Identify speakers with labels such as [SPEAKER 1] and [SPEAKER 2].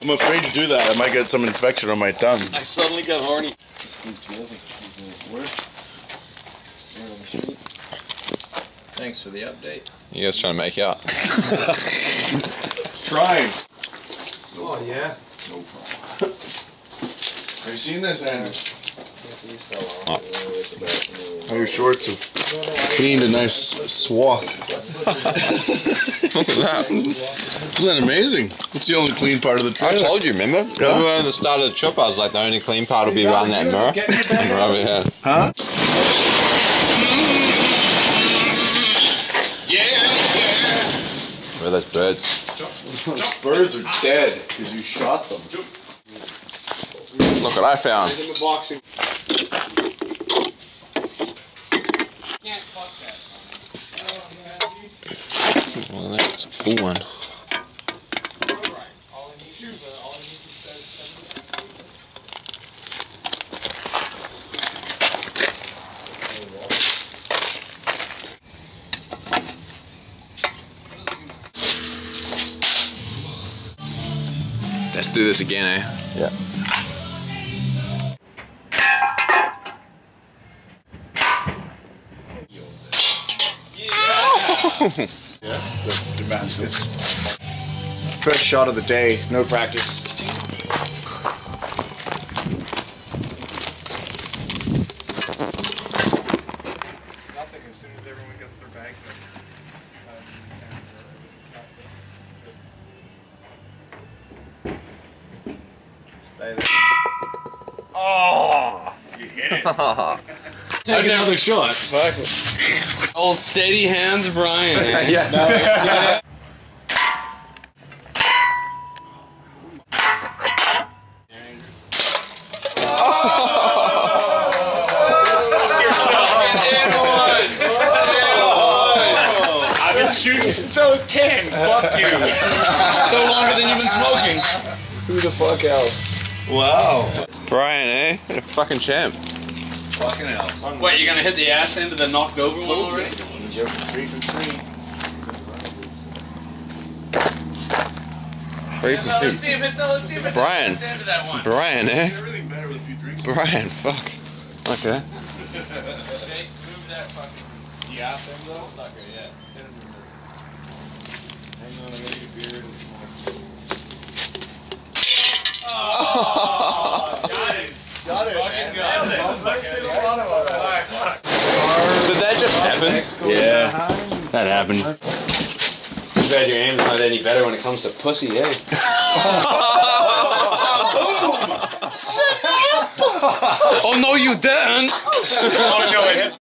[SPEAKER 1] do that. I might get some infection on my tongue.
[SPEAKER 2] I suddenly got horny.
[SPEAKER 3] Thanks for the update.
[SPEAKER 4] You guys trying to make out?
[SPEAKER 1] Trying.
[SPEAKER 3] Oh yeah. No problem.
[SPEAKER 1] Have you seen this, Andrew?
[SPEAKER 3] These fell.
[SPEAKER 1] How your shorts have cleaned a nice swath.
[SPEAKER 4] Look at that.
[SPEAKER 1] Isn't that amazing? It's the only clean part of the
[SPEAKER 4] I told you, remember? Remember at the start of the trip, I was like, the only clean part will be around that mirror. And we're over here.
[SPEAKER 1] Huh?
[SPEAKER 4] Where are those birds?
[SPEAKER 1] Those birds are dead because you shot them.
[SPEAKER 4] Look what I found. Well, that's a full one. Let's do this again, eh?
[SPEAKER 1] Yeah. Yeah, the Damascus.
[SPEAKER 5] First shot of the day, no practice.
[SPEAKER 6] Nothing as soon as everyone gets their bags oh! in.
[SPEAKER 2] Take another shot. Fuck. Old steady hands, Brian. eh?
[SPEAKER 5] yeah.
[SPEAKER 2] I've been shooting since I was 10. Fuck you. so longer than you've been smoking.
[SPEAKER 5] Who the fuck else?
[SPEAKER 1] Wow.
[SPEAKER 4] Brian, eh? You're a fucking champ.
[SPEAKER 2] Fucking hell. Wait, you're gonna hit the ass end of the knocked over one already?
[SPEAKER 5] Go for three from three.
[SPEAKER 4] Three from
[SPEAKER 2] let's
[SPEAKER 4] two.
[SPEAKER 2] see if it, no, let's see if it
[SPEAKER 4] Brian.
[SPEAKER 2] the end of that one.
[SPEAKER 4] Brian, eh?
[SPEAKER 1] Really better with a few drinks.
[SPEAKER 4] Brian, fuck. Okay.
[SPEAKER 2] Okay, move that fucking. The ass end though? Sucker, yeah. Hang on, I gotta get a beer and Oh, got it. Got it. Fucking got it.
[SPEAKER 4] Did that just happen?
[SPEAKER 2] Yeah, that happened. Too bad your aim's not any better when it comes to pussy, eh?
[SPEAKER 4] Oh no, you didn't!
[SPEAKER 2] oh no, it hit